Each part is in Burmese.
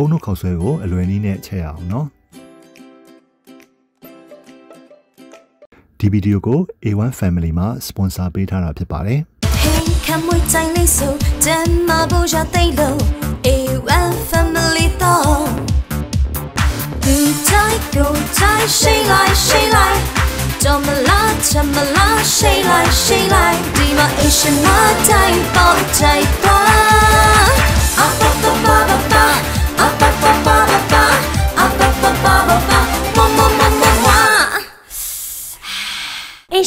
ုံနှုတ်ခေါက်ဆွဲကိုအလွယ်နည်းနဲ့ချက်ရအောင်နော်ဒီဗီဒီယိုကို A1 Family မှာ sponsor ပေးထားတာဖြစ်ပါတယ် Hey come with time let's so then my boja tay low A1 Family တော့ Do tie do tie shay like shay like တော်မလားချမလား shay like shay like ဒီမှာ is my time for time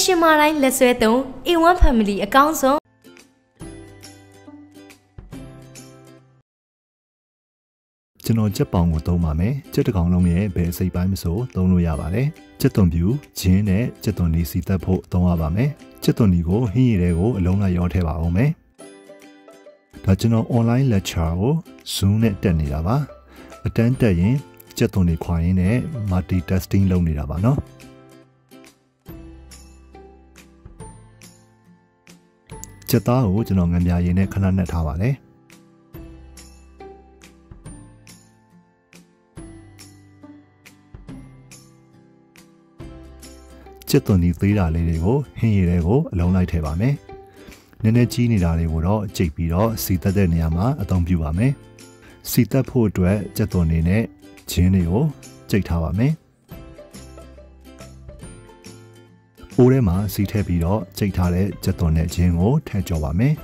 ရှင်မာတိုင်းလက်ဆွဲသုံး A1 Family အကောင်းဆုံးကျွန်တော်ကြက်ပေါင်ကိုသုံးပါမယ်ကြက်တစ်ကောင်လုံးရဲ့ဘယ်အစိပ်ပိုင်းမဆိုသုံးလို့ရပါတယ်ကြက်သွန်ပြူဂျင်းနဲ့ကြက်သွန်နီစီတက်ဖို့သုံးရပါမယ်ကြက်သွန်နီကိုဟင်းရည်တွေကိုအလုံးလိုက်ရောထည့်ပါအောင်မယ်ဒါကျွန်တော် online lecture ကို Zoom နဲ့တက်နေတာပါအတန်းတက်ရင်ကြက်သွန်တွေခွာရင်းနဲ့ multi testing လုပ်နေတာပါနော် ကြက်သားကိုကျွန်တော်ငံပြာရည်နဲ့ခဏနှက်ထားပါတယ်ချစ်သွန်ဒီသေးတာလေးတွေကိုဟင်းရည်တွေကိုအလုံးလိုက်ထည့်ပါမယ်။နည်းနည်းကြီးနေတာတွေကိုတော့ကြိတ်ပြီးတော့စီတက်တဲ့နေရာမှာအသုံးပြုပါမယ်။စီတက်ဖို့အတွက်ချစ်သွန်နေနဲ့ဂျင်းတွေကိုကြိတ်ထားပါမယ်။ အိုးထဲမှာစီထည့်ပြီးတော့ကြိတ်ထားတဲ့ချစ်သွန်နဲ့ဂျင်းကိုထည့်ကြောပါမယ်။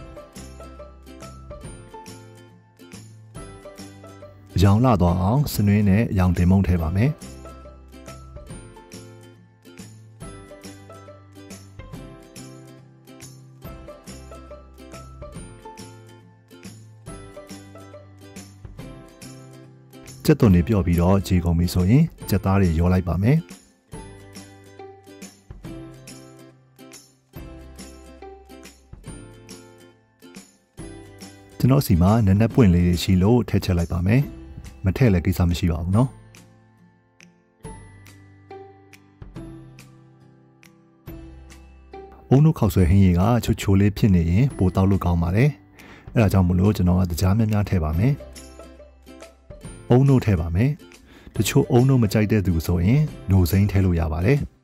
ရောင်လာတော့အောင်စနွင်းနဲ့ရောင်တင်မုံထည့်ပါမယ်။ကြက်သွန်တွေပြော့ပြီးတော့ခြေကုန်ပြီဆိုရင်ကြက်သားတွေရောလိုက်ပါမယ် ကျွန်တော်စီမှာနက်နက်ပွင့်လေးတွေရှိလို့ထည့်ချက်လိုက်ပါမယ်မထည့်လည်းကိစ္စမရှိပါဘူးเนาะအုံတို့ခောက်ဆွဲဟင်းရီကချိုချိုလေးဖြစ်နေရင်ပိုတောက်လို့ကောင်းပါတယ်အဲဒါကြောင့်မလို့ကျွန်တော်ကတကြားများများထည့်ပါမယ် အုံနှုတ်ထည့်ပါမယ်။တချို့အုံနှုတ်မကြိုက်တဲ့သူဆိုရင်နှုတ်စိမ့်ထည့်လို့ရပါတယ်။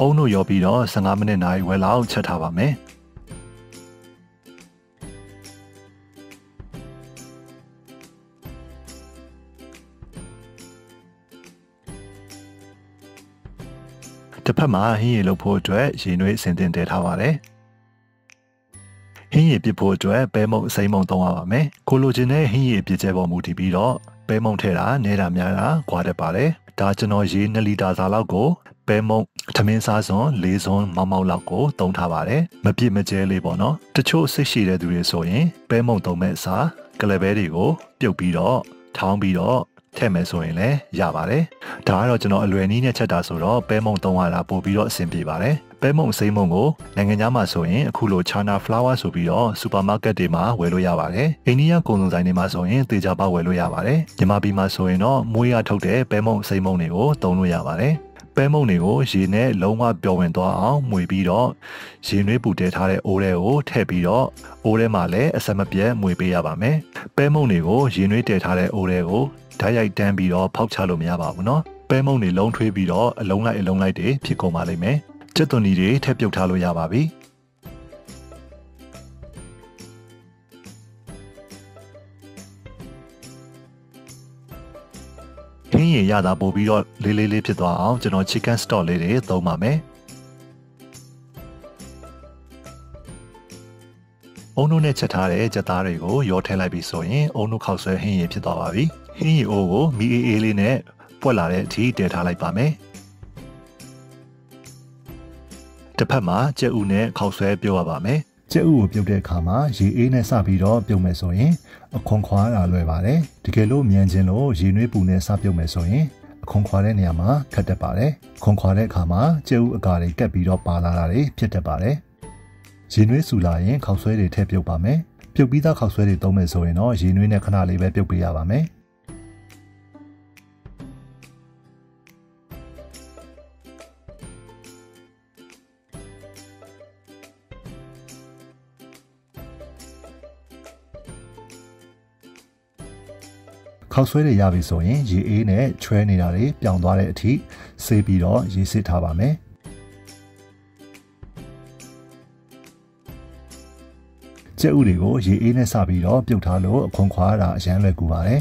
အုံနှုတ်ရောပြီးတော့15မိနစ်နာရီဝယ်လောက်ချက်ထားပါမယ်။တစ်ဖက်မှာဟင်းရည်လုပ်ဖို့အတွက်ရေနွေးအစင်တင်တည်ထားပါတယ်။ဟင်းရည်ပစ်ဖို့အတွက်ပဲမုံအစိမ်းမုံသုံးရပါမယ်။ကိုလိုချင်တဲ့ဟင်းရည်ပစ်ကျဲပေါ်မူတည်ပြီးတော့ပဲမုံထည့်တာနဲတာများတာကွာတတ်ပါတယ်။ဒါကျွန်တော်ရေ2လီတာစာလောက်ကို ပဲမုံထမင်းစားစွန်၄စွန်မောက်မောက်လောက်ကိုသုံးထားပါတယ်။မပြစ်မကျဲလေးပေါ့နော်။တချို့စိတ်ရှိတဲ့သူတွေဆိုရင်ပဲမုံသုံးမဲ့အစားကလပဲတွေကိုပြုတ်ပြီးတော့ထောင်းပြီးတော့ထည့်မယ်ဆိုရင်လည်းရပါတယ်။ဒါကတော့ကျွန်တော်အလွယ်နည်းနဲ့ချက်တာဆိုတော့ပဲမုံသုံးရတာပို့ပြီးတော့အဆင်ပြေပါတယ်။ပဲမုံစိမ့်မုံကိုနိုင်ငံခြားမှာဆိုရင်အခုလို China flower ဆိုပြီးတော့စူပါမားကတ်တွေမှာဝယ်လို့ရပါတယ်။အိန္ဒိယကုန်စုံဆိုင်တွေမှာဆိုရင်သေချာပေါက်ဝယ်လို့ရပါတယ်။မြန်မာပြည်မှာဆိုရင်တော့မွေးရထုတ်တဲ့ပဲမုံစိမ့်မုံတွေကိုသုံးလို့ရပါတယ်။ ပဲမုံတွေကိုရေနဲ့လုံးဝပျော်ဝင်သွားအောင်မှွေပြီးတော့ရေနွေးပူတဲထားတဲ့အိုးတွေကိုထည့်ပြီးတော့အိုးထဲမှာလည်းအဆက်မပြတ်မှွေပေးရပါမယ်။ပဲမုံတွေကိုရေနွေးတဲထားတဲ့အိုးတွေကိုဓာတ်ရိုက်တန်းပြီးတော့ဖောက်ချလို့မရပါဘူးနော်။ပဲမုံတွေလုံးထွေးပြီးတော့အလုံးလိုက်အလုံးလိုက်တွေဖြစ်ကုန်ပါလိမ့်မယ်။ကျက်သွန်တွေထည့်ပြုတ်ထားလို့ရပါပြီ။ ခင်းရင်ရတာပို့ပြီးတော့လေးလေးလေးဖြစ်သွားအောင်ကျွန်တော် chicken stock လေးတွေသုံးပါမယ်အုံနုနဲ့ချက်ထားတဲ့ကြက်သားတွေကိုရောထည့်လိုက်ပြီဆိုရင်အုံနုခောက်ဆွဲဟင်းရင်ဖြစ်သွားပါပြီဟင်းရင်အိုးကိုမီအေးအေးလေးနဲ့ပွက်လာတဲ့အထိတည်ထားလိုက်ပါမယ်တစ်ဖက်မှာကြက်ဥနဲ့ခောက်ဆွဲပြုတ်ရပါမယ် ကြက်ဥကိုပြုတ်တဲ့အခါမှာရေအေးနဲ့စပြီးတော့ပြုတ်မယ်ဆိုရင်အခွန်ခွာတာလွယ်ပါတယ်တကယ်လို့မြန်ခြင်းလို့ရေနွေးပူနဲ့စပြုတ်မယ်ဆိုရင်အခွန်ခွာတဲ့နေရာမှာခက်တတ်ပါတယ်ခွန်ခွာတဲ့အခါမှာကြက်ဥအကာတွေကက်ပြီးတော့ပါလာတာတွေဖြစ်တတ်ပါတယ်ရေနွေးဆူလာရင်ခောက်ဆွဲတွေထည့်ပြုတ်ပါမယ်ပြုတ်ပြီးသားခောက်ဆွဲတွေသုံးမယ်ဆိုရင်တော့ရေနွေးနဲ့ခဏလေးပဲပြုတ်ပေးရပါမယ် ခောက်ဆွဲတွေရပြီဆိုရင်ရေအေးနဲ့ချွဲနေတာတွေပြောင်းသွားတဲ့အထိဆေးပြီးတော့ရေစစ်ထားပါမယ်ကျက်ဥတွေကိုရေအေးနဲ့စပြီးတော့ပြုတ်ထားလို့အခွန်ခွာတာအရန်လွယ်ကူပါတယ်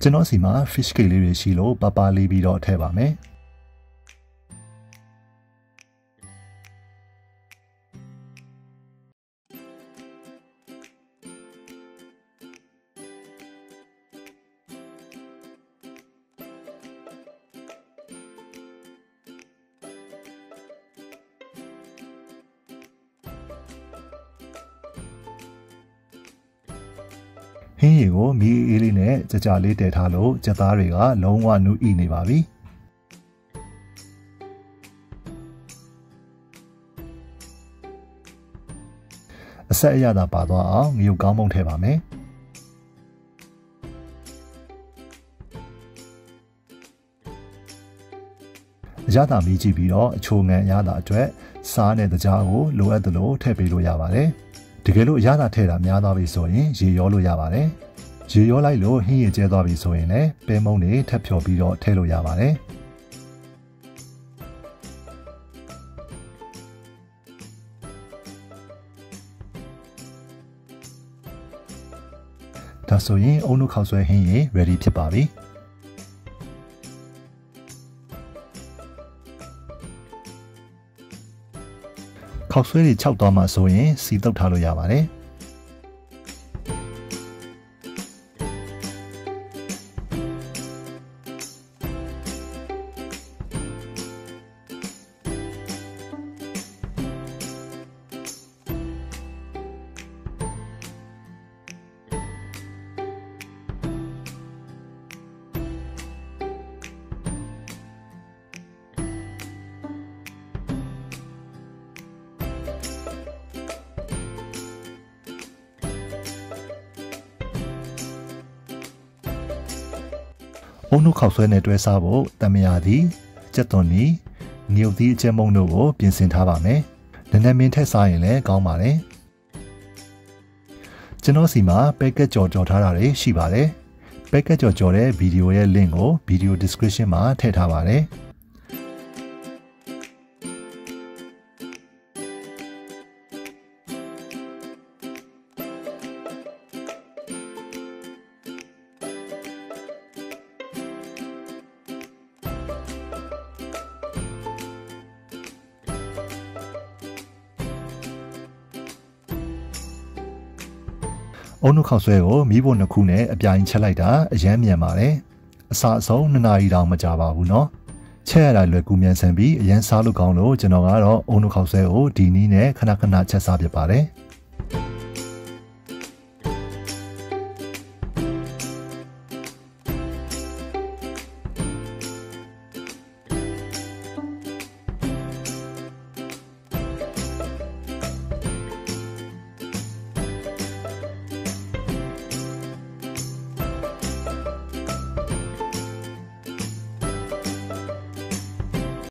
ကျွန်တော်စီမှာ fish cake လေးတွေရှိလို့ပပလေးပြီးတော့ထည့်ပါမယ် င်းရီကိုမီးအေးလေးနဲ့ကြကြလေးတည်ထားလို့ကြက်သားတွေကလုံးဝနူးဤနေပါပြီအဆက်အရသာပါသွားအောင်ငရုတ်ကောင်းမုံထည့်ပါမယ်အရသာမီးကြည့်ပြီးတော့အချိုငံအရသာအတွက်စားနဲ့တကြားကိုလိုအပ်သလိုထည့်ပေးလို့ရပါတယ် တကယ်လို့အရသာထည့်တာများသွားပြီဆိုရင်ရေရောလို့ရပါတယ်ရေရောလိုက်လို့ဟင်းရည်ကျဲသွားပြီဆိုရင်လည်းပဲမုံတွေထပ်ဖြော်ပြီးတော့ထည့်လို့ရပါတယ်ဒါဆိုရင်အုံနုခောက်ဆွဲဟင်းရည် ready ဖြစ်ပါပြီ ခောက်ဆွဲတွေခြောက်သွားမှဆိုရင်စီတုတ်ထားလို့ရပါတယ်။ အုံနုခောက်ဆွဲနဲ့တွဲစားဖို့တမယာသည်ကြက်သွန်နီငရုတ်သီးအကျဲမုံတို့ကိုပြင်ဆင်ထားပါမယ်။နည်းနည်းမင်းထက်စားရင်လည်းကောင်းပါတယ်။ကျွန်တော်စီမှာ packet ကြော်ကြော်ထားတာတွေရှိပါတယ်။ packet ကြော်ကြော်တဲ့ဗီဒီယိုရဲ့ link ကို video description မှာထည့်ထားပါတယ်။ အုံနှုတ်ခေါက်ဆွဲကိုမီးဖို့နှစ်ခုနဲ့အပြိုင်ချက်လိုက်တာအရမ်းမြန်ပါတယ်အစာအဆုံးနှစ်နာရီတောင်မကြာပါဘူးနော်ချက်ရတာလွယ်ကူမြန်ဆန်ပြီးအရန်စားလို့ကောင်းလို့ကျွန်တော်ကတော့အုံနှုတ်ခေါက်ဆွဲကိုဒီနည်းနဲ့ခဏခဏချက်စားပြပါတယ်။